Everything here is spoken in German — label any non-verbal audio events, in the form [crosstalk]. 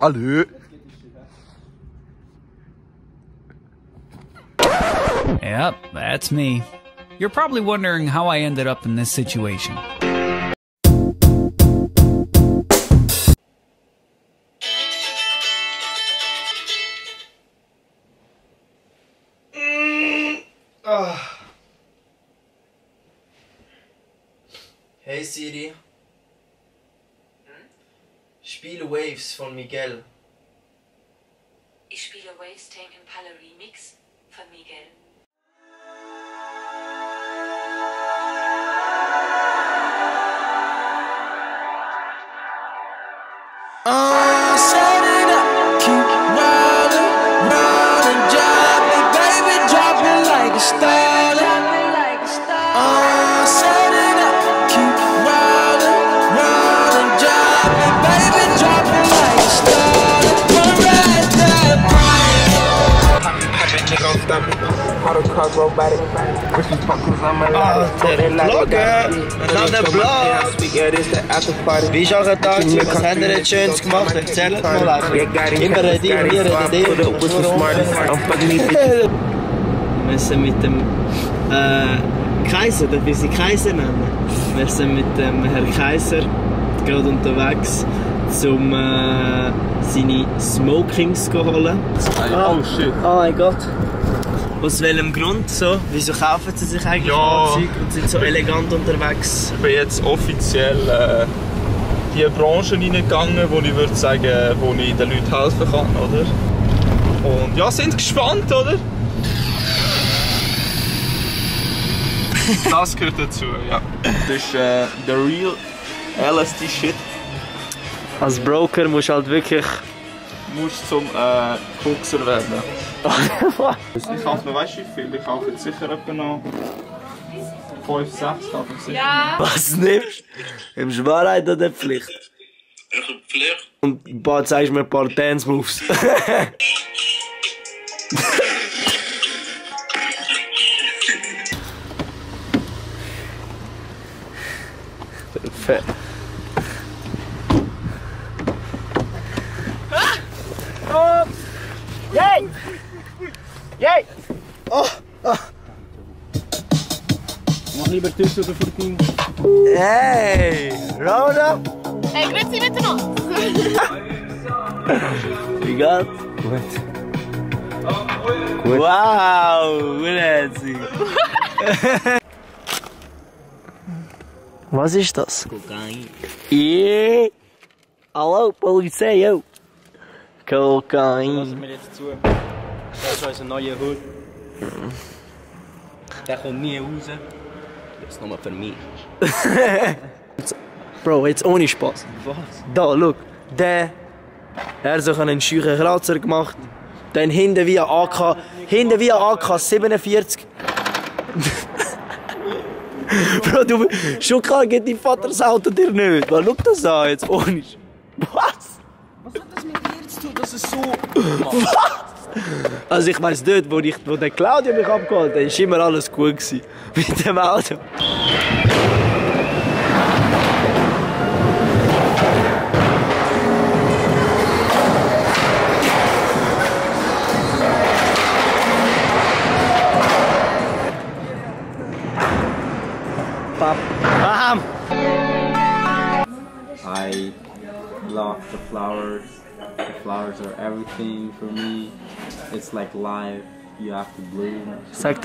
Hallo. Yep, that's me. You're probably wondering how I ended up in this situation. Hey Siri. Spiele Waves von Miguel. Ich spiele Waves Tame Impala Remix von Miguel. Wie Tag? gewesen? Was habt ihr jetzt Schönes gemacht? Erzählt mal einfach. Immer reden wir, wir reden ihr. Wir müssen mit dem äh, Kaiser, darf ich sie Kaiser nennen? Wir sind mit dem Herr Kaiser gerade unterwegs, um äh, seine Smokings zu holen. Oh shit. Oh mein Gott. Aus welchem Grund so? Wieso kaufen sie sich eigentlich Ja. Anzüge und sind so elegant unterwegs? Ich bin jetzt offiziell äh, die Branche reingegangen, wo ich würde sagen, wo ich den Leuten helfen kann, oder? Und ja, sind gespannt, oder? Das gehört dazu, ja. Das ist äh, der real LSD Shit. Als Broker musst du halt wirklich. Du musst zum äh, Kokser werden. [laughs] ich kaufe noch, weißt du wie viel? Ich kaufe jetzt sicher etwa noch 5, 6 kaufe ich sicher. Was nimmst du? Im Wahrheit oder Pflicht? Pflicht. Und ein paar zeigst mir ein paar Dance [laughs] Ei, ei, Oh! oh. Mag lieber tussen oder vor Team. Hey! Laura! Hey, grüezi miteinander! Obrigado! Gut! Gut. Wow! Grüezi! Was ist das? Cocaine. Yeah. Hallo, Polizei! Kokain. mir jetzt zu. Das ist unser neuer Hut. Der kommt nie raus. Das ist nur für mich. [laughs] Bro, jetzt ohne Spaß. Was? Da, look. Der, er hat sich einen scheuchen Kratzer gemacht. Dann hinten wie ein AK, hinten wie ein AK 47. Bro, du, schon klar geht dein Vater das Auto dir nicht. Weil, schau das an jetzt, ohne Sch- dass es so... Also ich weiss dort, wo, ich, wo der Claudio mich abgeholt hat, ist immer alles gut gewesen. Mit dem Auto. Bam. Bam. The flowers. The flowers are everything for me. It's like life. You have to bloom. Sag